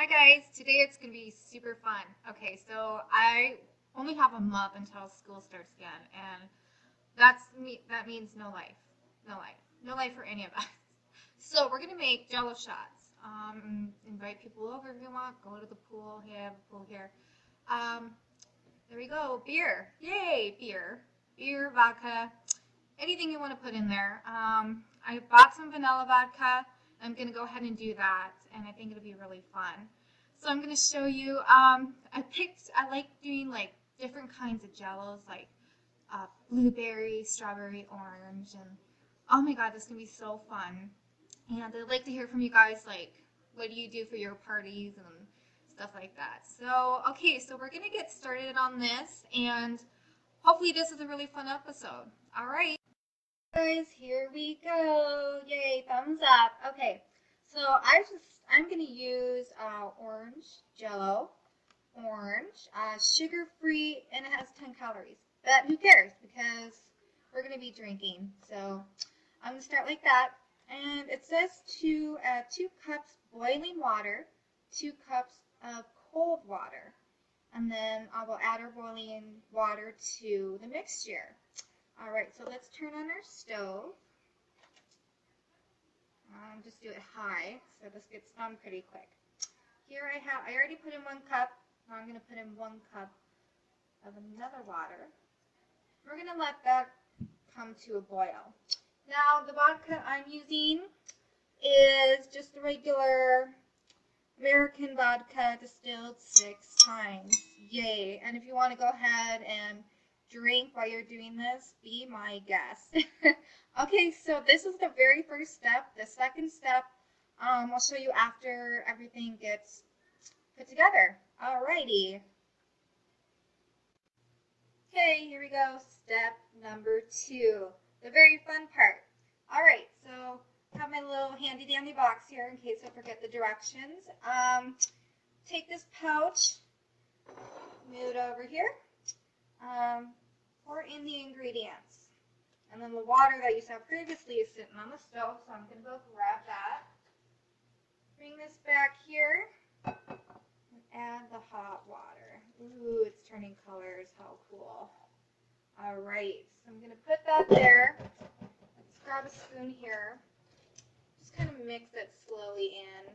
Hi guys, today it's going to be super fun. Okay, so I only have a month until school starts again, and that's me. That means no life, no life, no life for any of us. So we're going to make Jello shots. Um, invite people over if you want. Go to the pool. I have a pool here. Um, there we go. Beer. Yay, beer. Beer, vodka, anything you want to put in there. Um, I bought some vanilla vodka. I'm going to go ahead and do that, and I think it'll be really fun. So I'm going to show you, um, I picked, I like doing like different kinds of jellos, like uh, blueberry, strawberry, orange, and oh my god, this is going to be so fun. And I'd like to hear from you guys, like, what do you do for your parties and stuff like that. So, okay, so we're going to get started on this, and hopefully this is a really fun episode. All right guys, here we go. Thumbs up. Okay, so I just, I'm to use uh, orange jello, orange, uh, sugar-free, and it has 10 calories. But who cares, because we're to be drinking. So I'm to start like that. And it says to add two cups boiling water, two cups of cold water. And then I will add our boiling water to the mixture. All right, so let's turn on our stove. Um, just do it high, so this gets done pretty quick. Here I have, I already put in one cup. Now I'm going to put in one cup of another water. We're going to let that come to a boil. Now the vodka I'm using is just a regular American vodka distilled six times. Yay. And if you want to go ahead and drink while you're doing this, be my guest. okay, so this is the very first step. The second step, um, I'll show you after everything gets put together. Alrighty. Okay, here we go. Step number two, the very fun part. Alright, so I have my little handy dandy box here in case I forget the directions. Um, take this pouch, move it over here. Um, pour in the ingredients. And then the water that you saw previously is sitting on the stove, so I'm going to go grab that. Bring this back here and add the hot water. Ooh, it's turning colors. How cool. All right, so I'm going to put that there. Let's grab a spoon here. Just kind of mix it slowly in.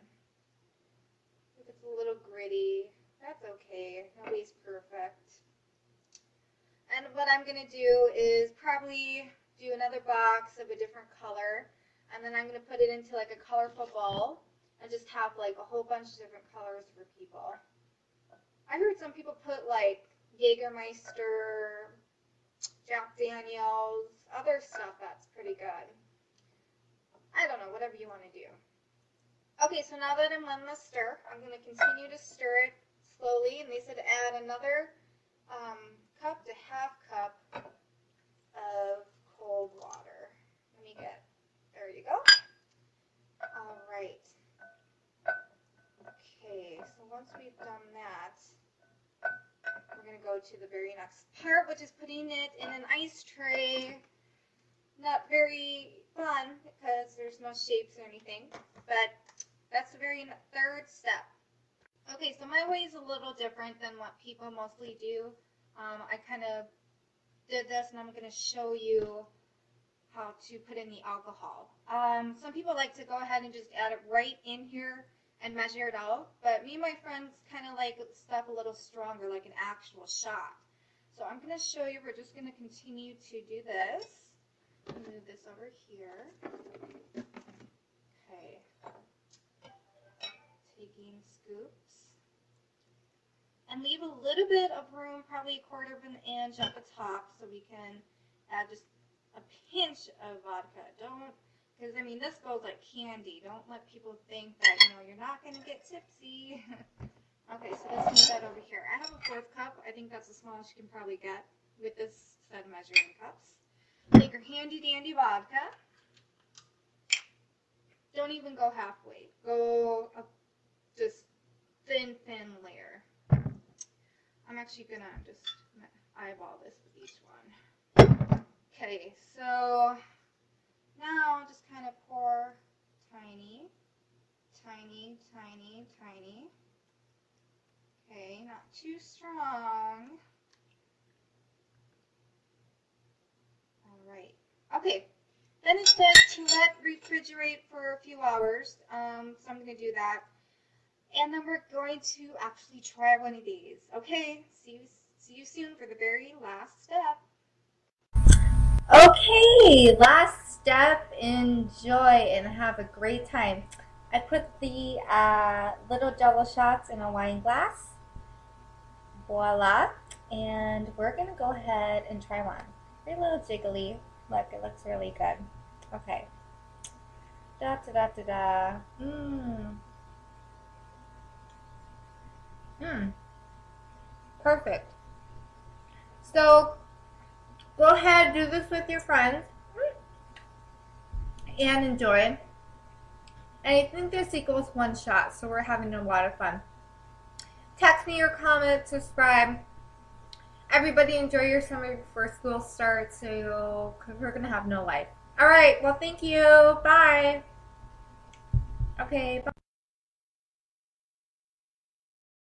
If it's a little gritty, that's okay. Nobody's perfect. And what I'm going to do is probably do another box of a different color. And then I'm going to put it into like a colorful bowl and just have like a whole bunch of different colors for people. I heard some people put like Jägermeister, Jack Daniels, other stuff that's pretty good. I don't know, whatever you want to do. Okay, so now that I'm letting the stir, I'm going to continue to stir it slowly. And they said add another um, cup to half cup of cold water. Let me get, there you go. All right. Okay, so once we've done that, we're going to go to the very next part, which is putting it in an ice tray. Not very fun because there's no shapes or anything, but that's the very third step. Okay, so my way is a little different than what people mostly do um, I kind of did this and I'm going to show you how to put in the alcohol. Um, some people like to go ahead and just add it right in here and measure it out, but me and my friends kind of like stuff a little stronger, like an actual shot. So I'm going to show you, we're just going to continue to do this. Move this over here. Okay. Taking scoops. and leave a little bit of room, probably a quarter of an inch at the top so we can add just a pinch of vodka. Don't, because I mean, this goes like candy. Don't let people think that, you know, you're not going to get tipsy. okay, so let's move that over here. I have a fourth cup. I think that's the smallest you can probably get with this set of measuring cups. Take your handy dandy vodka. Don't even go halfway. Go a just thin, thin layer. I'm actually gonna just eyeball this with each one. Okay, so now just tiny. Okay, not too strong. Alright. Okay. Then it says to let refrigerate for a few hours. Um, so I'm going to do that. And then we're going to actually try one of these. Okay, see you, see you soon for the very last step. Okay, last step, enjoy and have a great time. I put the uh, little jello shots in a wine glass. Voila. And we're going to go ahead and try one. Very little jiggly. Look, it looks really good. Okay. Da da da da da. Mmm. Mmm. Perfect. So, go ahead, do this with your friends hmm. and enjoy. And I think this equals one shot, so we're having a lot of fun. Text me your comments, subscribe. Everybody enjoy your summer before school starts, so because we're gonna have no life. All right. Well, thank you. Bye. Okay. Bye.